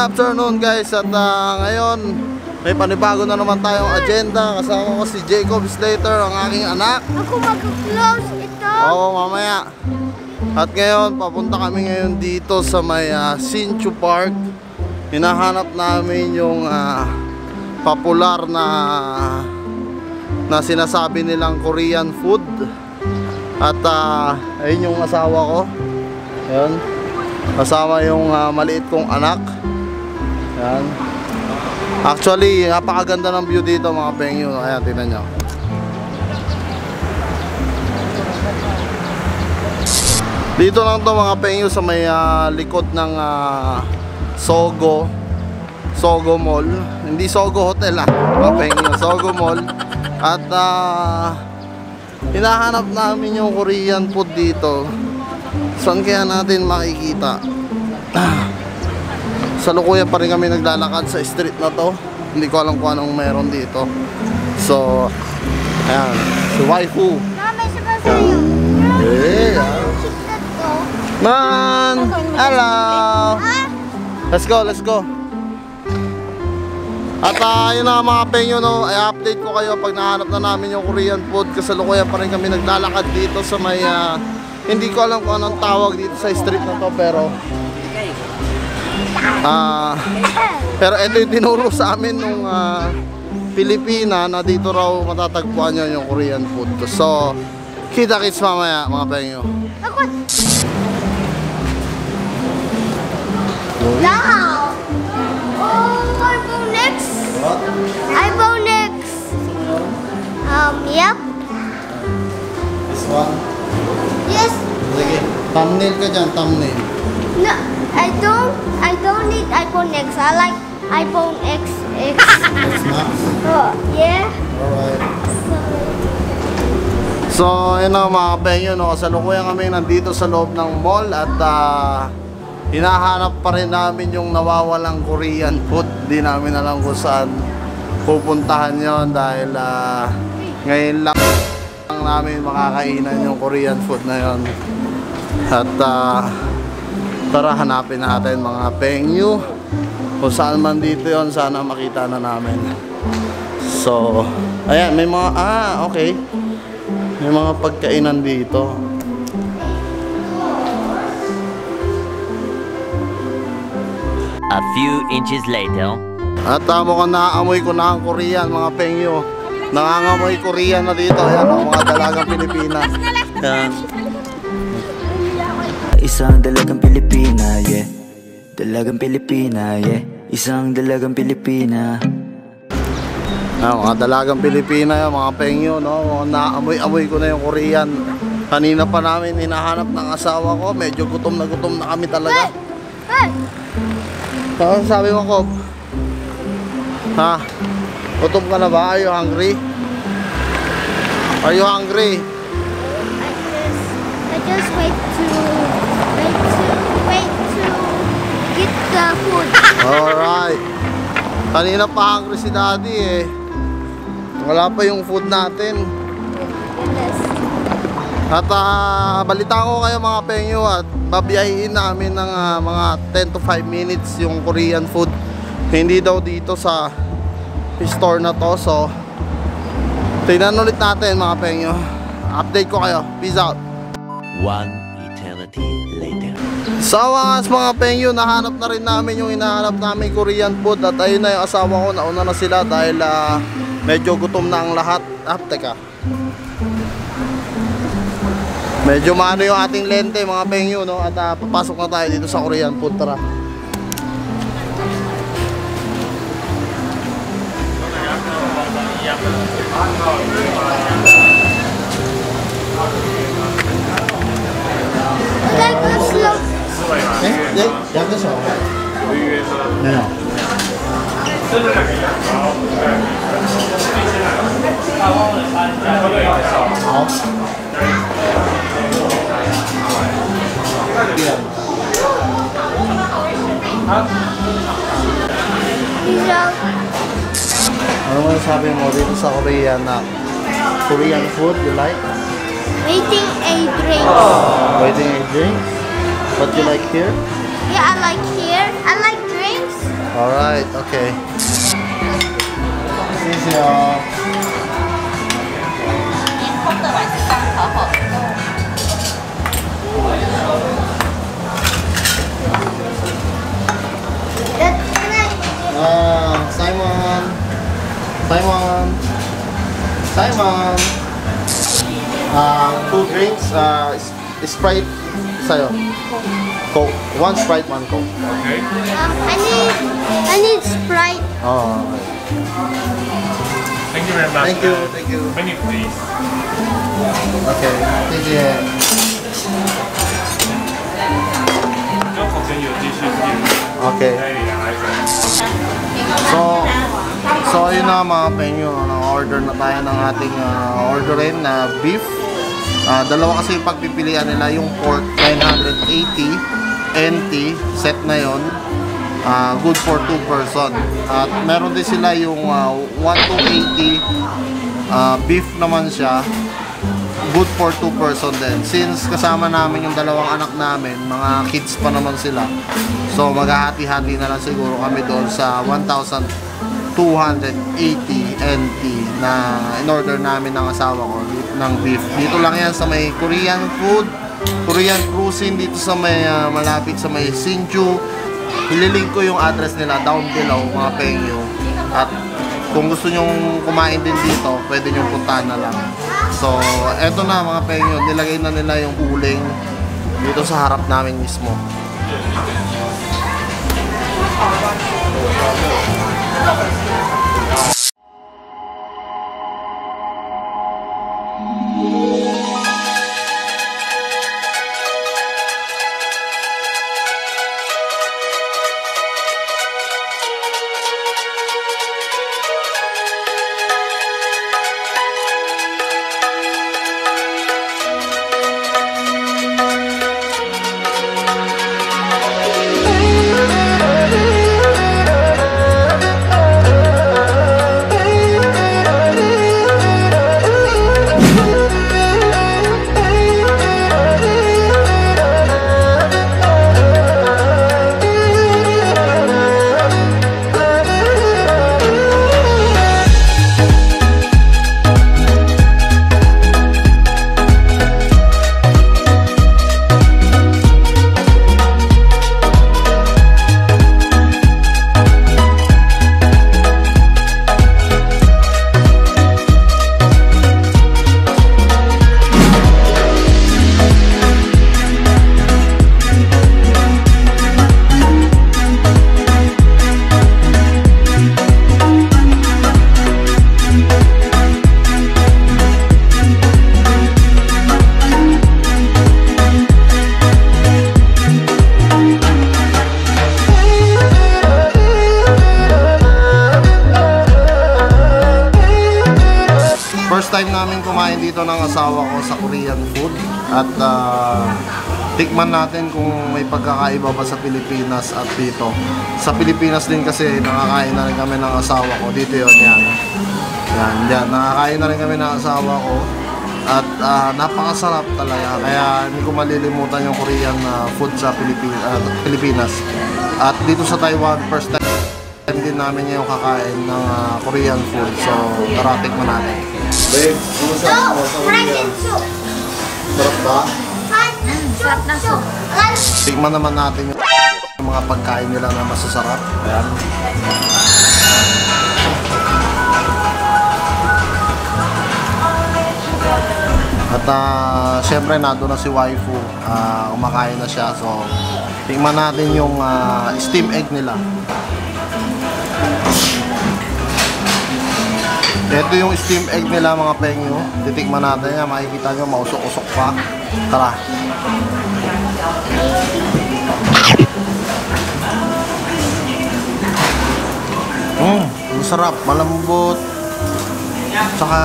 Afternoon guys. At ah, ngayon may panibago na naman tayong agenda. Kasama ko si Jacob Slater ang aking anak. Ako mag-close ito. Oo mamaya. At ngayon papunta kami ngayon dito sa may uh, Sinchu Park. Hinahanap namin yung ah, popular na na sinasabi nilang Korean food. At ah, ayun yung asawa ko. Ayun. Kasama yung ah, maliit kong anak Yan. Actually, napakaganda ng view dito mga pengyo Ayan, tingnan nyo. Dito lang to mga pengyo sa may ah, likod ng ah, Sogo. Sogo Mall. Hindi Sogo Hotel ah Mga pengyo, Sogo Mall. At ah, hinahanap namin yung Korean food dito. Saan kaya natin makikita? Ah, sa lukuyan pa rin kami naglalakad sa street na to Hindi ko alam kung anong meron dito So, ayan Si waifu Mama, isa pa sa'yo. Go. Man! Hello! Let's go, let's go. At uh, yun na mga penyo no, ay update ko kayo pag nahanap na namin yung Korean food kasalukuyan pa rin kami naglalakad dito sa may ah, hindi ko alam kung anong tawag dito sa street na to pero ah pero ito yung tinuro sa amin nung ah, Pilipina na dito raw matatagpuan nyo yung Korean food. So, kita kits mamaya mga penyo. ako. Now. Oh, I go next. I go next. Um, yep. This one. Yes. Sige, thumbnail ka dyan, thumbnail. No, I don't. I don't need iPhone X. I like iPhone X. X. Max. oh, yeah. Alright. So, yun na mga kapenyo, no? Kasalukuyan kami nandito sa loob ng mall at ah, hinahanap pa rin namin yung nawawalang Korean food. Di namin alam kung saan pupuntahan yon dahil ah, ngayon lang namin makakainan yung Korean food na yon. At ah, tara hanapin natin mga pengyu kung saan man dito yon sana makita na namin. So, ayan, may mga, ah, okay. May mga pagkainan dito. A few inches later. At uh, mukhang naaamoy ko na ang Korean, mga pengyo. Nangangamoy Korean na dito. Ayan, ang mga dalagang Pilipinas. Ayan. Isang dalagang Pilipina, yeah Dalagang Pilipina, yeah Isang dalagang Pilipina Ah, mga dalagang Pilipina yan, mga pengyo, no? Naamoy-amoy ko na yung Korean. Kanina pa namin hinahanap ng asawa ko. Medyo gutom na gutom na kami talaga. Hey. Ano sabi mo, Kob? Ha? Gutom ka na ba? Are you hungry? Are you hungry? I just, I just wait to, the food. Alright. Kanina pa hungry si daddy eh. Wala pa yung food natin. At ah, balita ko kayo mga pengyo at babiyahin namin ng ah, mga 10 to 5 minutes yung Korean food. Hindi daw dito sa store na to. So, tingnan ulit natin mga pengyo. Update ko kayo. Peace out. One. Sa wakas mga pengyo, nahanap na rin namin yung hinahanap namin Korean food at ayun na yung asawa ko, nauna na sila dahil ah, medyo gutom na ang lahat. Ah, teka. Medyo maano yung ating lente mga pengyo, no? At ah, papasok na tayo dito sa Korean food, tara. Like Eh, eh, yan na siya. Yan. Yan. Pizza. Ano mo sabi mo dito sa Korea na Korean food you like? Waiting a drink. Waiting a drink? What do you like here? Yeah, I like here. I like drinks. Alright, okay. Ah, Simon. Simon. Simon. Uh, two drinks, uh, Sprite sa'yo. Coke. One Sprite, one Coke. Okay. um, I need, I need Sprite. Oh, Thank you very much. thank you, Uh, thank you. Menu, please. Okay, thank you. Don't forget your dishes here. Okay. So, so ayun na mga penyo, na-order na tayo ng ating ah, orderin na beef. Ah, dalawa kasi yung pagpipilian nila, yung pork 980 NT set na yon. Ah, good for 2 person. At meron din sila yung ah, 1280 ah, beef naman siya. Good for 2 person din. Since kasama namin yung dalawang anak namin, mga kids pa naman sila. So maghahati-hati na lang siguro kami doon sa 1,280 NT na in-order namin ng asawa ko ng beef. Dito lang yan sa may Korean food, Korean cuisine dito sa may ah, malapit sa may Sinju. Ililink ko yung address nila down below mga pengyo. At kung gusto nyong kumain din dito, pwede nyong puntahan na lang. So, eto na mga pengyo, nilagay na nila yung uling dito sa harap namin mismo. First tikman natin kung may pagkakaiba ba sa Pilipinas at dito. Sa Pilipinas din kasi nakakain na rin kami ng asawa ko. Dito yun, yan. Yan, yan. Nakakain na rin kami ng asawa ko. At ah, napakasarap talaga. Kaya hindi ko malilimutan yung Korean ah, food sa Pilipin- ah, Pilipinas. At dito sa Taiwan, first time din namin yung kakain ng ah, Korean food. So, tara, tikman natin. Babe, kumusta Oh, fried and soup. Sarap ba? Fried and soup. Tikman naman natin yung mga pagkain nila na masasarap. Ayan. At ah, syempre nado na si waifu, Ah, kumakain na siya. So, tikman natin yung ah, steam egg nila. Ito yung steam egg nila mga pengyo. Titikman natin yan. Makikita nyo, mausok-usok pa. Tara. Mm, ang sarap, malambot. Tsaka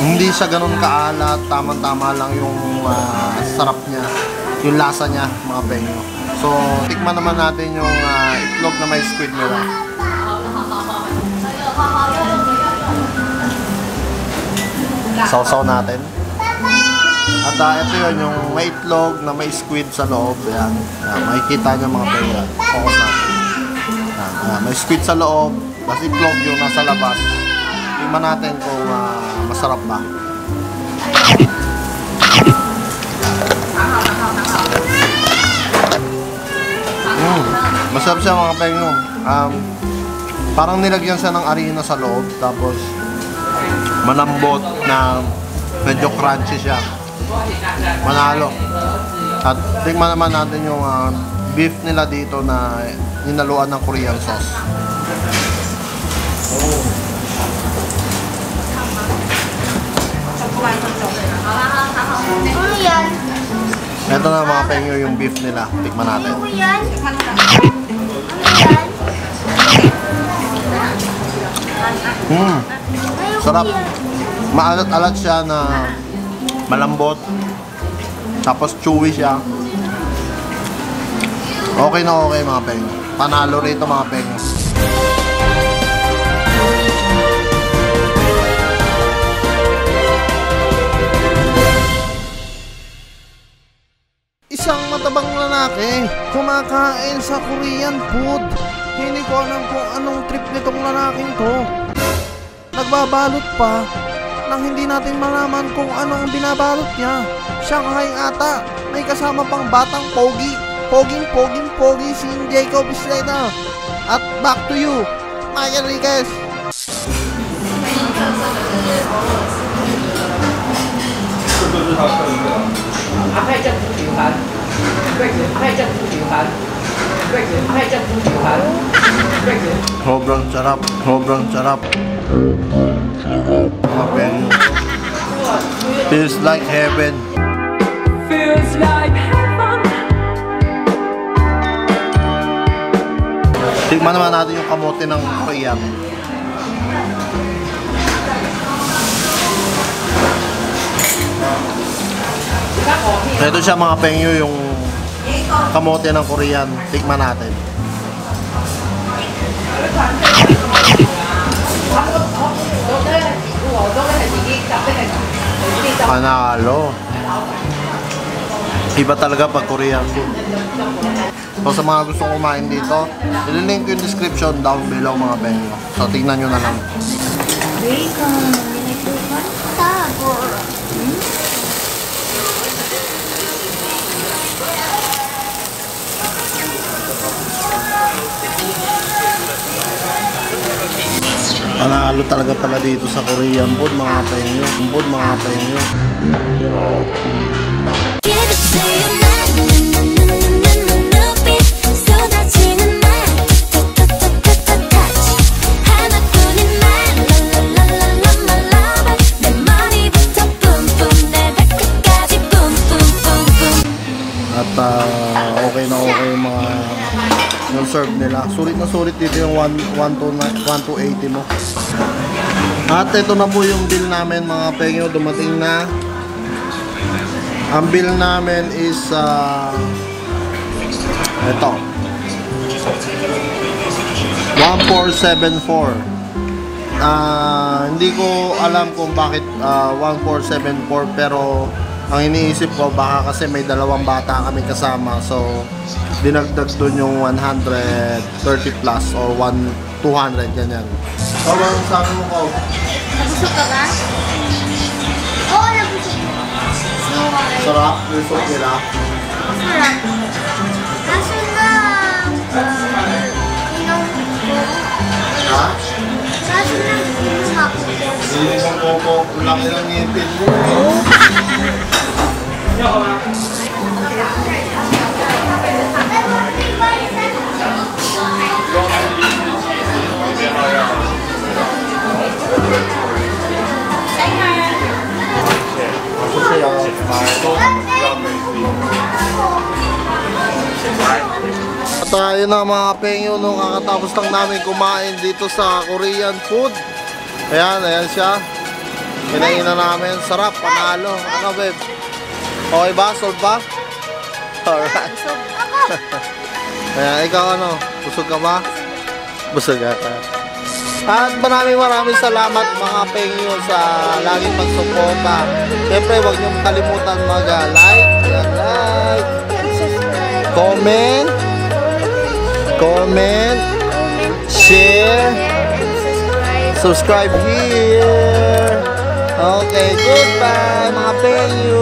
hindi siya ganun kaalat, tama-tama lang yung ah, sarap niya, yung lasa niya, mga penyo. So, tikman naman natin yung ah, itlog na may squid nila. Sausaw natin. At ah, ito yun, yung may itlog na may squid sa loob. Ayan. Ayan makikita nyo mga pera. Focus natin. Ayan, ayan, may squid sa loob. Tapos itlog yung nasa labas. Tingnan natin kung ah, masarap ba. Mm, masarap siya mga penyo. Um, parang nilagyan siya ng arena sa loob. Tapos manambot na medyo crunchy siya. Manalo. At tingnan naman natin yung ah, beef nila dito na ninaluan ng Korean sauce. Ano yan? Ito na mga penyo yung beef nila. Tikman natin. Ano yan? Ano yan? Mm, sarap. Maalat-alat siya na malambot. Tapos chewy siya. Okay na okay mga peng. Panalo rito mga peng. Isang matabang lalaki kumakain sa Korean food. Hindi ko alam kung anong trip nitong lalaking to. Nagbabalot pa nang hindi natin malaman kung ano ang binabalot niya. Shanghai ata. May kasama pang batang pogi. Poging, poging, pogi si Jacob Slater. At back to you, Mike Enriquez. Sobrang sarap. Sobrang sarap. Feels like heaven. feels like heaven. Tignan naman natin yung kamote ng Korean. Ito siya mga pengyo yung kamote ng Korean. Tikman natin. Panalo. Iba talaga pag Korean food. So sa mga gusto kumain dito, ililink yung description down below mga penyo. So tingnan nyo na lang. Bacon. Tabor. Panalo talaga pala dito sa Korean food mga penyo. Food mga penyo. Give it to you to 80 mo. At ito na po yung bill namin mga penyo. Dumating na. Ang bill namin is ah ito. 1474. Ah, hindi ko alam kung bakit ah, 1474 pero ang iniisip ko baka kasi may dalawang bata kami kasama so dinagdag doon yung 130 plus or 1 200 ganyan. So, ang sabi mo ko? Nabusog ka ba? Oo, nabusog. Snow White. Sarap, yung soup nila. Masarap. Kaso na, uh, inom ko. Ha? Kaso na, inom ako. Mo po po, laki ng ngipin mo. Siya, At uh, yun na mga pengyo nung kakatapos lang namin kumain dito sa Korean food. Ayan, ayan siya. Kinainan namin. Sarap, panalo. Ano, babe? Okay ba? Solve ba? Alright. Ayan, ikaw ano? Busog ka ba? Busog ka. At maraming maraming salamat mga penyo sa laging pagsuporta. Siyempre, huwag niyong kalimutan mag-like, like, comment, comment, share, subscribe. here. Okay, goodbye mga penyo.